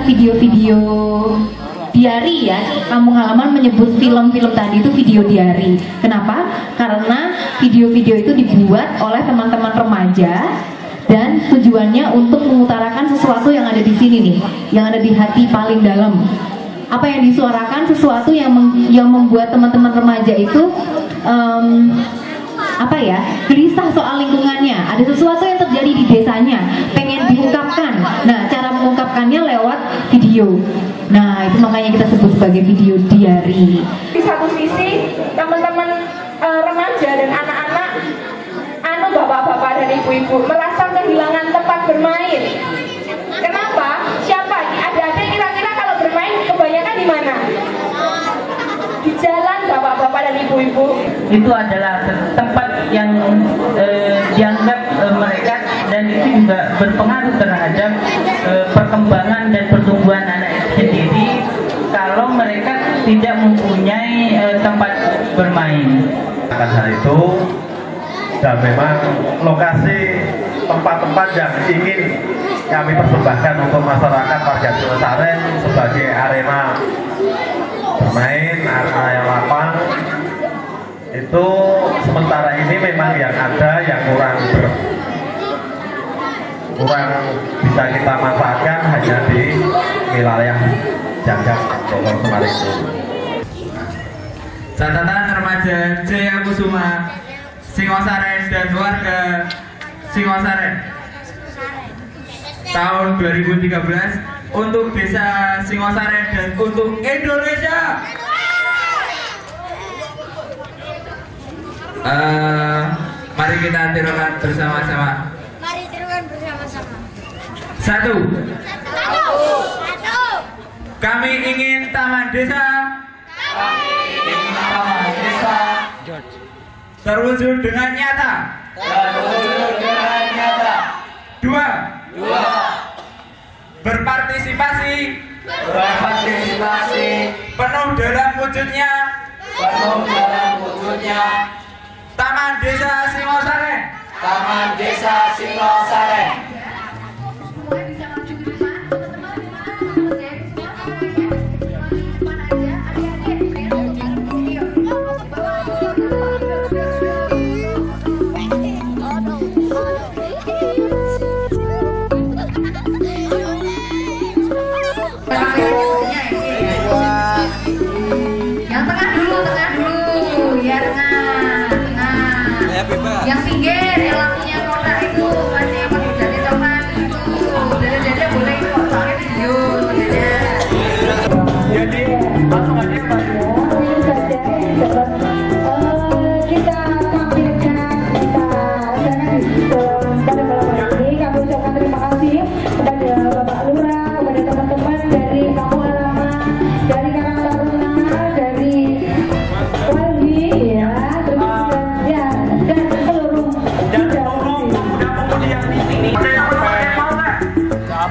melihat video-video diary ya. Kampung halaman menyebut film-film tadi itu video diary. Kenapa? Karena video-video itu dibuat oleh teman-teman remaja dan tujuannya untuk mengutarakan sesuatu yang ada di sini nih yang ada di hati paling dalam. Apa yang disuarakan? Sesuatu yang meng- yang membuat teman-teman remaja itu em, apa ya gelisah soal lingkungannya. Ada sesuatu yang terjadi di desanya. Pengen mengungkapkannya lewat video. Nah itu makanya kita sebut sebagai video diary. Di satu sisi teman-teman eh, remaja dan anak-anak anu bapak-bapak dan ibu-ibu merasa kehilangan tempat bermain kenapa siapa ada-ada kira-kira kalau bermain kebanyakan di mana di jalan bapak-bapak dan ibu-ibu itu adalah tempat yang eh, dianggap eh, mereka dan itu juga berpengaruh terhadap eh, perkembangan dan pertumbuhan anak itu sendiri kalau mereka tidak mempunyai eh, tempat bermain. Hal itu dan memang lokasi tempat-tempat yang ingin kami persembahkan untuk masyarakat warga Cilesaren sebagai arena bermain, area lapang itu sementara ini memang yang ada yang kurang ber, kurang bisa kita manfaatkan hanya di wilayah Jagak Bogor kemarin itu. Catatan remaja Jaya Kusuma Singosaren dan warga Singosaren tahun 2013 untuk desa Singosaren dan untuk Indonesia. Eh, mari kita tirukan bersama-sama. Mari tirukan bersama-sama. Satu, Satu. Satu. kami ingin taman desa terwujud dengan nyata. Dua, berpartisipasi. Penuh dalam wujudnya. Taman Desa Singosaren. Taman Desa Singosaren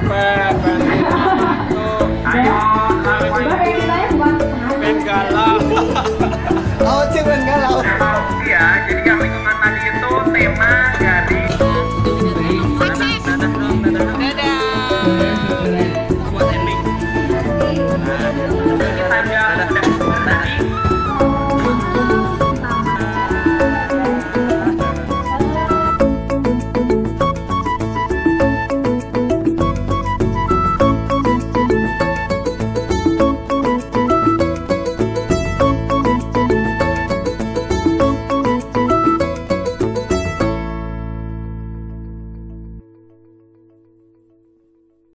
Bye.